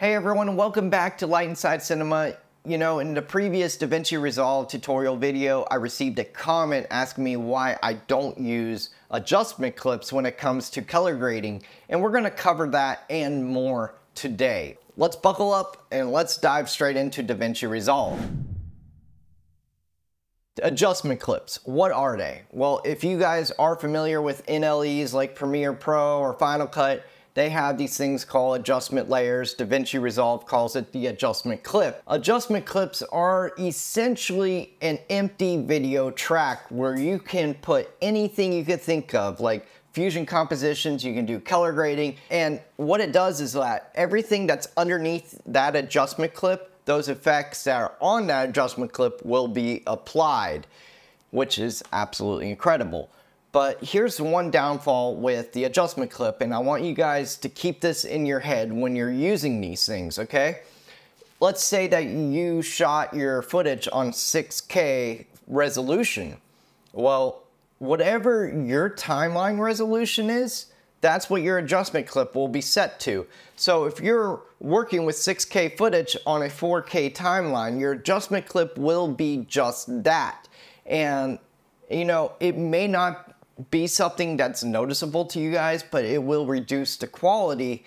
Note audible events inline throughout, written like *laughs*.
Hey everyone, welcome back to Light Inside Cinema. You know, in the previous DaVinci Resolve tutorial video, I received a comment asking me why I don't use adjustment clips when it comes to color grading, and we're gonna cover that and more today. Let's buckle up and let's dive straight into DaVinci Resolve. Adjustment clips, what are they? Well, if you guys are familiar with NLEs like Premiere Pro or Final Cut, they have these things called adjustment layers. DaVinci Resolve calls it the adjustment clip. Adjustment clips are essentially an empty video track where you can put anything you could think of, like fusion compositions, you can do color grading, and what it does is that everything that's underneath that adjustment clip, those effects that are on that adjustment clip will be applied, which is absolutely incredible. But here's one downfall with the adjustment clip, and I want you guys to keep this in your head when you're using these things, okay? Let's say that you shot your footage on 6K resolution. Well, whatever your timeline resolution is, that's what your adjustment clip will be set to. So if you're working with 6K footage on a 4K timeline, your adjustment clip will be just that. And you know, it may not be something that's noticeable to you guys, but it will reduce the quality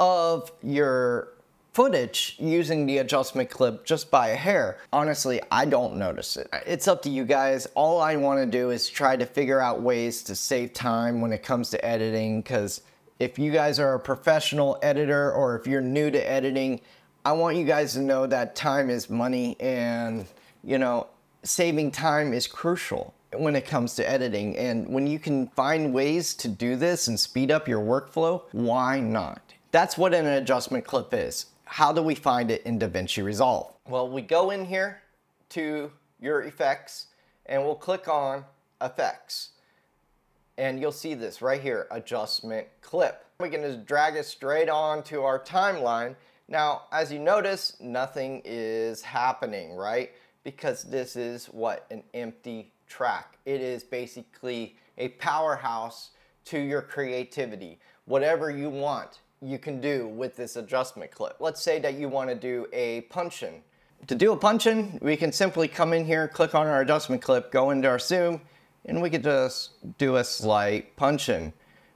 of your footage using the adjustment clip just by a hair. Honestly, I don't notice it. It's up to you guys. All I want to do is try to figure out ways to save time when it comes to editing because if you guys are a professional editor or if you're new to editing, I want you guys to know that time is money and, you know, saving time is crucial when it comes to editing. And when you can find ways to do this and speed up your workflow, why not? That's what an adjustment clip is. How do we find it in DaVinci Resolve? Well, we go in here to your effects and we'll click on effects. And you'll see this right here, adjustment clip. We can just drag it straight on to our timeline. Now, as you notice, nothing is happening, right? Because this is what an empty track. It is basically a powerhouse to your creativity. Whatever you want, you can do with this adjustment clip. Let's say that you want to do a punch-in. To do a punch-in, we can simply come in here, click on our adjustment clip, go into our zoom, and we could just do a slight punch-in.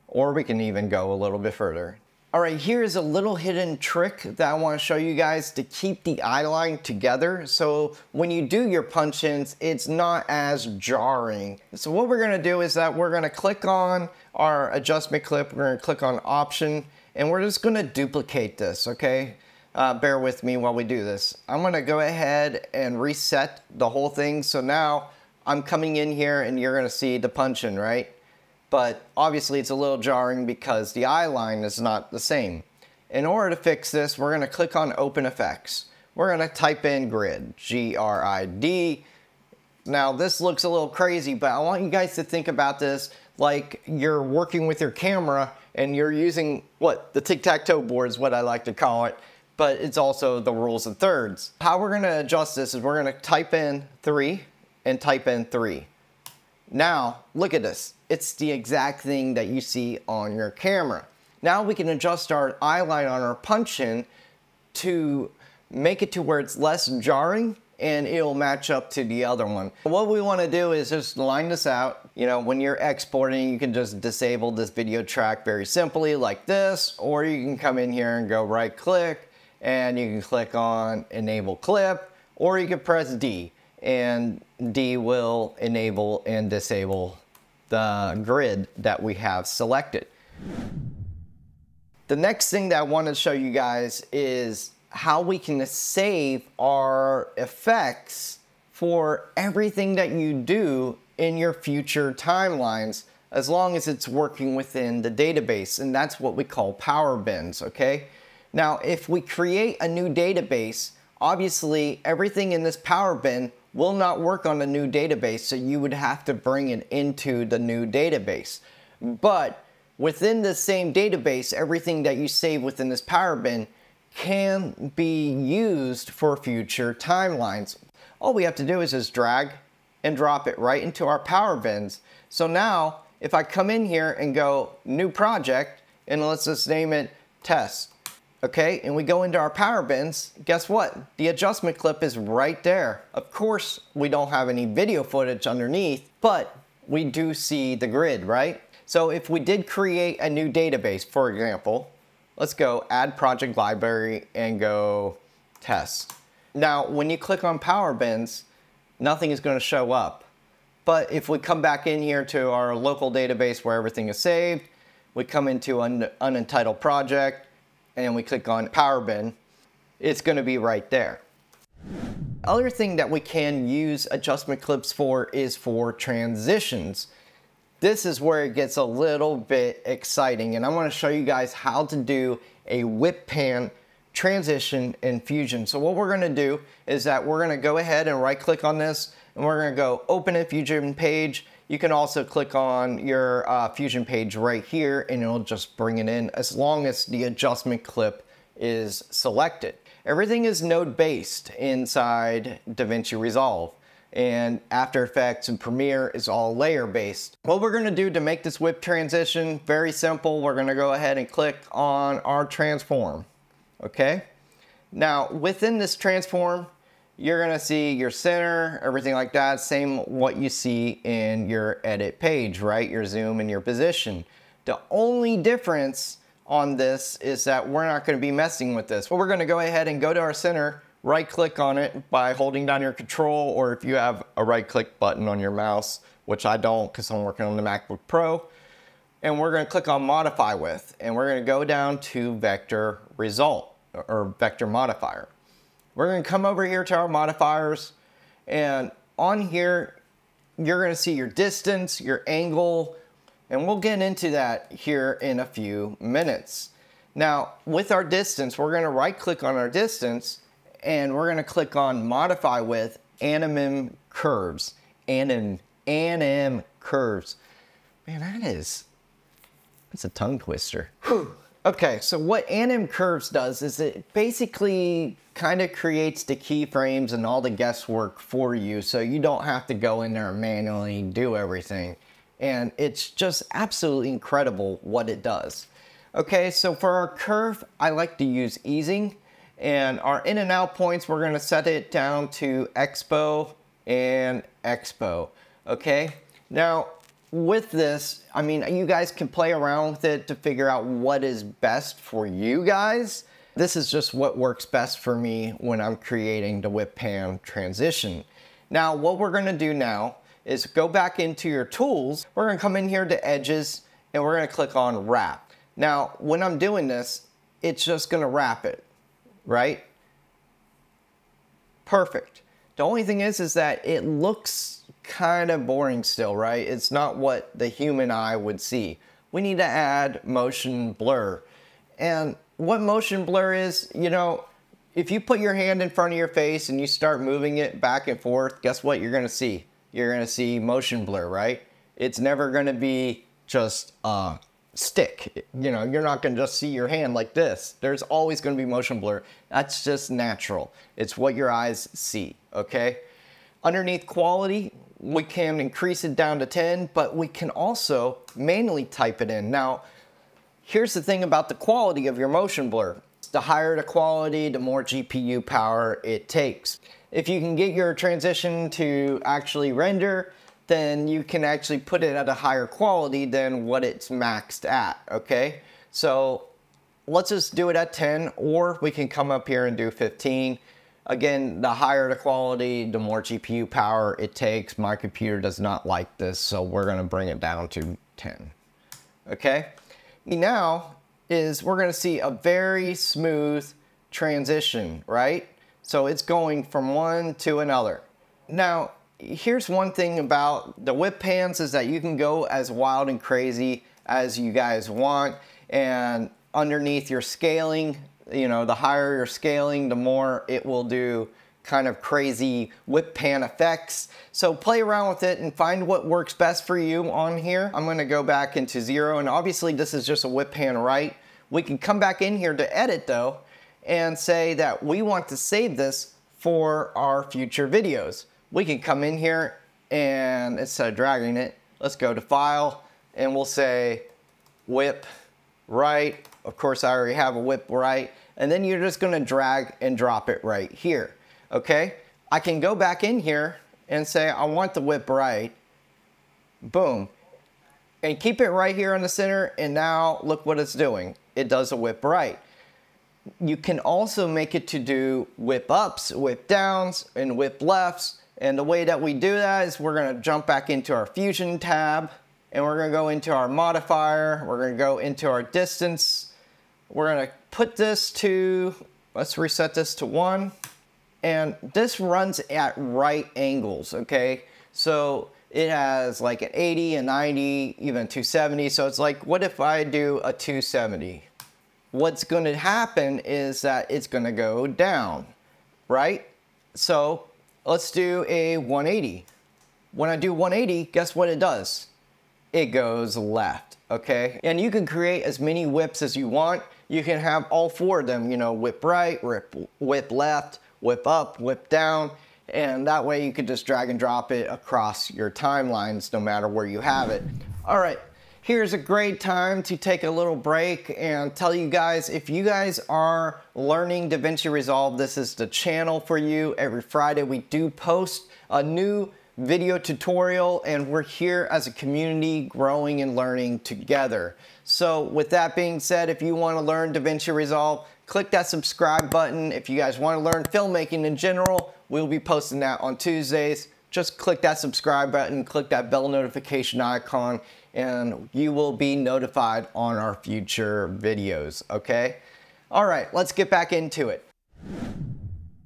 Or we can even go a little bit further. All right, here's a little hidden trick that I wanna show you guys to keep the eye line together. So when you do your punch-ins, it's not as jarring. So what we're gonna do is that we're gonna click on our adjustment clip, we're gonna click on option, and we're just gonna duplicate this, okay? Uh, bear with me while we do this. I'm gonna go ahead and reset the whole thing. So now I'm coming in here and you're gonna see the punch-in, right? But obviously it's a little jarring because the eye line is not the same. In order to fix this, we're going to click on Open Effects. We're going to type in grid, G-R-I-D. Now this looks a little crazy, but I want you guys to think about this like you're working with your camera and you're using what the tic-tac-toe board is what I like to call it, but it's also the rules of thirds. How we're going to adjust this is we're going to type in three and type in three. Now, look at this. It's the exact thing that you see on your camera. Now we can adjust our eye line on our punch-in to make it to where it's less jarring and it'll match up to the other one. What we wanna do is just line this out. You know, when you're exporting, you can just disable this video track very simply like this, or you can come in here and go right click and you can click on enable clip, or you can press D and D will enable and disable the grid that we have selected. The next thing that I want to show you guys is how we can save our effects for everything that you do in your future timelines as long as it's working within the database and that's what we call power bins okay now if we create a new database obviously everything in this power bin will not work on a new database, so you would have to bring it into the new database. But within the same database, everything that you save within this power bin can be used for future timelines. All we have to do is just drag and drop it right into our power bins. So now, if I come in here and go new project, and let's just name it test, okay, and we go into our power bins, guess what? The adjustment clip is right there. Of course, we don't have any video footage underneath, but we do see the grid, right? So if we did create a new database, for example, let's go add project library and go test. Now, when you click on power bins, nothing is gonna show up. But if we come back in here to our local database where everything is saved, we come into an unentitled project and we click on power bin, it's gonna be right there. Other thing that we can use adjustment clips for is for transitions. This is where it gets a little bit exciting and I wanna show you guys how to do a whip pan transition in Fusion. So what we're gonna do is that we're gonna go ahead and right click on this and we're gonna go open a Fusion page. You can also click on your uh, Fusion page right here and it'll just bring it in as long as the adjustment clip is selected. Everything is node based inside DaVinci Resolve and After Effects and Premiere is all layer based. What we're gonna do to make this whip transition very simple, we're gonna go ahead and click on our transform, okay? Now within this transform, you're gonna see your center, everything like that, same what you see in your edit page, right? Your zoom and your position. The only difference on this is that we're not gonna be messing with this. But we're gonna go ahead and go to our center, right click on it by holding down your control, or if you have a right click button on your mouse, which I don't because I'm working on the MacBook Pro, and we're gonna click on modify with, and we're gonna go down to vector result, or vector modifier. We're gonna come over here to our modifiers and on here, you're gonna see your distance, your angle, and we'll get into that here in a few minutes. Now, with our distance, we're gonna right click on our distance and we're gonna click on modify with anim curves. Anim, anim curves. Man, that is, that's a tongue twister. Whew. *sighs* *laughs* Okay, so what anim curves does is it basically kind of creates the keyframes and all the guesswork for you so you don't have to go in there and manually do everything. And it's just absolutely incredible what it does. Okay, so for our curve, I like to use easing. And our in and out points, we're gonna set it down to expo and expo, okay? Now, with this, I mean, you guys can play around with it to figure out what is best for you guys. This is just what works best for me when I'm creating the whip pan transition. Now, what we're gonna do now is go back into your tools. We're gonna come in here to edges and we're gonna click on wrap. Now, when I'm doing this, it's just gonna wrap it, right? Perfect. The only thing is, is that it looks kind of boring still, right? It's not what the human eye would see. We need to add motion blur. And what motion blur is, you know, if you put your hand in front of your face and you start moving it back and forth, guess what you're gonna see? You're gonna see motion blur, right? It's never gonna be just a stick. You know, you're not gonna just see your hand like this. There's always gonna be motion blur. That's just natural. It's what your eyes see, okay? Underneath quality, we can increase it down to 10, but we can also manually type it in. Now, here's the thing about the quality of your motion blur. The higher the quality, the more GPU power it takes. If you can get your transition to actually render, then you can actually put it at a higher quality than what it's maxed at, okay? So let's just do it at 10, or we can come up here and do 15. Again, the higher the quality, the more GPU power it takes. My computer does not like this, so we're gonna bring it down to 10, okay? Now is we're gonna see a very smooth transition, right? So it's going from one to another. Now, here's one thing about the whip pans is that you can go as wild and crazy as you guys want and underneath your scaling, you know, the higher your scaling, the more it will do kind of crazy whip pan effects. So play around with it and find what works best for you on here. I'm gonna go back into zero and obviously this is just a whip pan right. We can come back in here to edit though and say that we want to save this for our future videos. We can come in here and instead of dragging it, let's go to file and we'll say whip right. Of course, I already have a whip right. and then you're just gonna drag and drop it right here, okay? I can go back in here and say, I want the whip right, boom, and keep it right here in the center, and now look what it's doing. It does a whip right. You can also make it to do whip ups, whip downs, and whip lefts, and the way that we do that is we're gonna jump back into our Fusion tab, and we're gonna go into our modifier, we're gonna go into our distance, we're gonna put this to, let's reset this to one, and this runs at right angles, okay? So it has like an 80, a 90, even a 270. So it's like, what if I do a 270? What's gonna happen is that it's gonna go down, right? So let's do a 180. When I do 180, guess what it does? It goes left, okay? And you can create as many whips as you want. You can have all four of them, you know, whip right, whip, whip left, whip up, whip down, and that way you could just drag and drop it across your timelines no matter where you have it. All right, here's a great time to take a little break and tell you guys if you guys are learning DaVinci Resolve, this is the channel for you. Every Friday we do post a new video tutorial and we're here as a community growing and learning together. So with that being said, if you want to learn DaVinci Resolve, click that subscribe button. If you guys want to learn filmmaking in general, we'll be posting that on Tuesdays. Just click that subscribe button, click that bell notification icon, and you will be notified on our future videos, okay? All right, let's get back into it.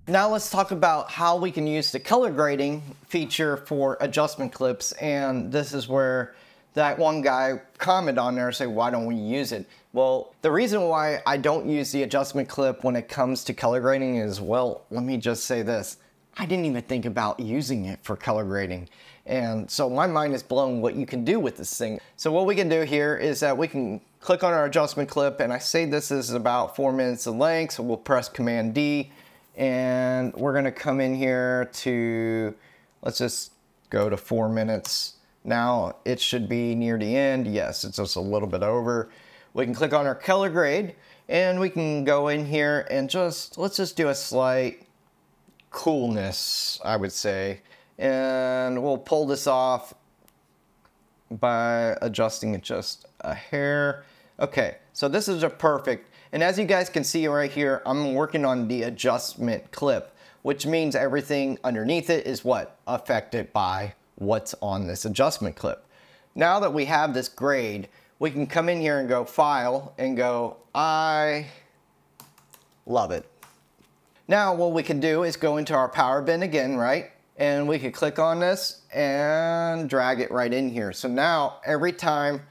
Now let's talk about how we can use the color grading feature for adjustment clips, and this is where that one guy commented on there say, why don't we use it? Well, the reason why I don't use the adjustment clip when it comes to color grading is, well, let me just say this. I didn't even think about using it for color grading. And so my mind is blown what you can do with this thing. So what we can do here is that we can click on our adjustment clip and I say this is about four minutes in length. So we'll press Command D and we're gonna come in here to, let's just go to four minutes. Now it should be near the end. Yes, it's just a little bit over. We can click on our color grade and we can go in here and just, let's just do a slight coolness, I would say. And we'll pull this off by adjusting it just a hair. Okay, so this is a perfect. And as you guys can see right here, I'm working on the adjustment clip, which means everything underneath it is what? Affected by what's on this adjustment clip. Now that we have this grade, we can come in here and go file and go, I love it. Now what we can do is go into our power bin again, right? And we could click on this and drag it right in here. So now every time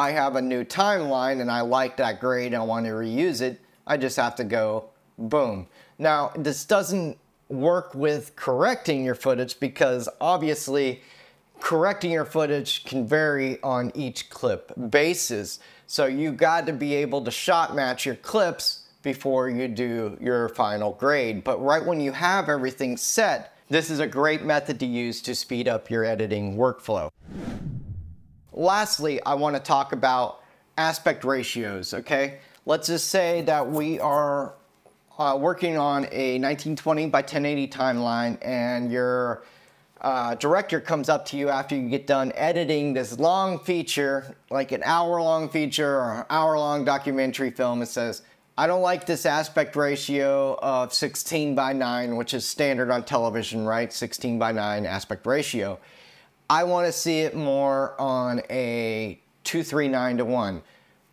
I have a new timeline and I like that grade and I want to reuse it, I just have to go boom. Now this doesn't work with correcting your footage because obviously correcting your footage can vary on each clip basis. So you got to be able to shot match your clips before you do your final grade. But right when you have everything set, this is a great method to use to speed up your editing workflow. Lastly, I want to talk about aspect ratios, okay? Let's just say that we are uh, working on a 1920 by 1080 timeline and your uh, director comes up to you after you get done editing this long feature, like an hour long feature or an hour long documentary film, and says, I don't like this aspect ratio of 16 by 9, which is standard on television, right? 16 by 9 aspect ratio. I want to see it more on a 239 to 1.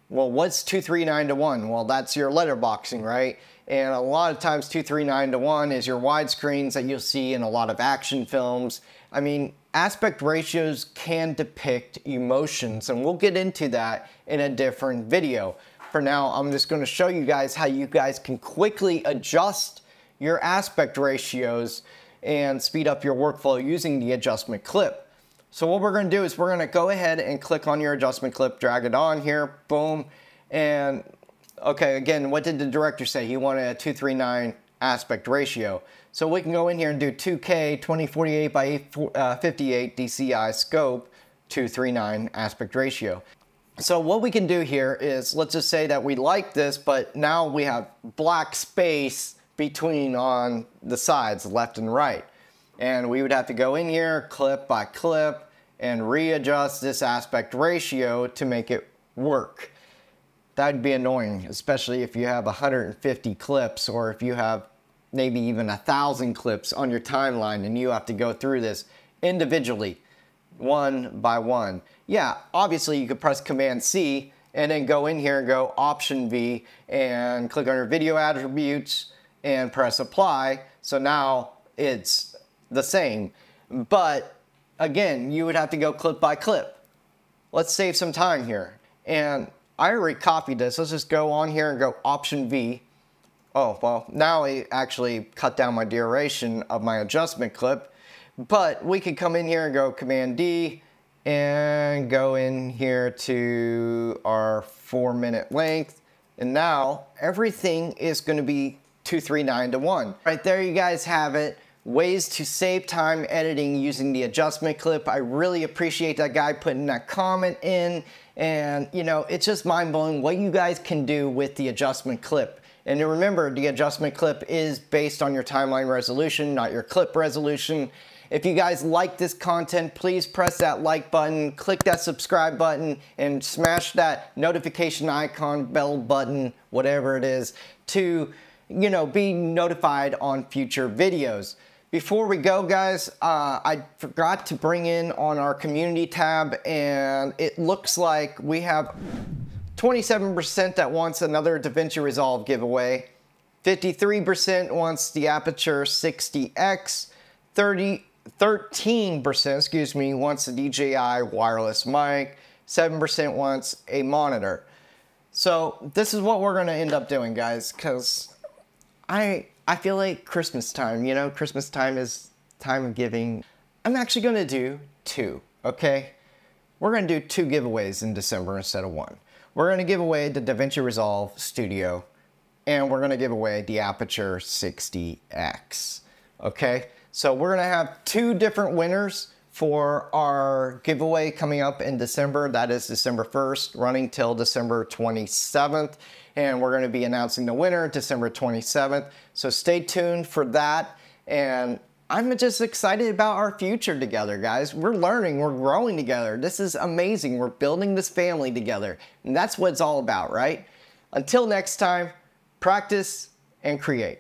Well, what's 239 to 1? Well, that's your letterboxing, right? And a lot of times 239 to 1 is your widescreens that you'll see in a lot of action films. I mean, aspect ratios can depict emotions, and we'll get into that in a different video. For now, I'm just going to show you guys how you guys can quickly adjust your aspect ratios and speed up your workflow using the adjustment clip. So what we're going to do is we're going to go ahead and click on your adjustment clip, drag it on here, boom, and Okay, again, what did the director say? He wanted a 239 aspect ratio. So we can go in here and do 2K 2048 by uh, 58 DCI scope 239 aspect ratio. So what we can do here is, let's just say that we like this, but now we have black space between on the sides, left and right. And we would have to go in here, clip by clip, and readjust this aspect ratio to make it work. That'd be annoying, especially if you have 150 clips or if you have maybe even a thousand clips on your timeline and you have to go through this individually, one by one. Yeah, obviously you could press Command C and then go in here and go Option V and click on your video attributes and press apply. So now it's the same. But again, you would have to go clip by clip. Let's save some time here. And I already copied this. Let's just go on here and go Option V. Oh, well, now I actually cut down my duration of my adjustment clip. But we could come in here and go Command D and go in here to our four minute length. And now everything is gonna be 239 to one. Right there you guys have it. Ways to save time editing using the adjustment clip. I really appreciate that guy putting that comment in. And you know, it's just mind blowing what you guys can do with the adjustment clip. And remember, the adjustment clip is based on your timeline resolution, not your clip resolution. If you guys like this content, please press that like button, click that subscribe button, and smash that notification icon, bell button, whatever it is, to you know, be notified on future videos. Before we go, guys, uh, I forgot to bring in on our community tab, and it looks like we have 27% that wants another DaVinci Resolve giveaway, 53% wants the Aperture 60X, 30, 13%, excuse me, wants the DJI wireless mic, 7% wants a monitor. So this is what we're gonna end up doing, guys, because I I feel like Christmas time, you know, Christmas time is time of giving. I'm actually gonna do two, okay? We're gonna do two giveaways in December instead of one. We're gonna give away the DaVinci Resolve Studio and we're gonna give away the Aperture 60X, okay? So we're gonna have two different winners for our giveaway coming up in December. That is December 1st, running till December 27th. And we're gonna be announcing the winner December 27th. So stay tuned for that. And I'm just excited about our future together, guys. We're learning, we're growing together. This is amazing. We're building this family together. And that's what it's all about, right? Until next time, practice and create.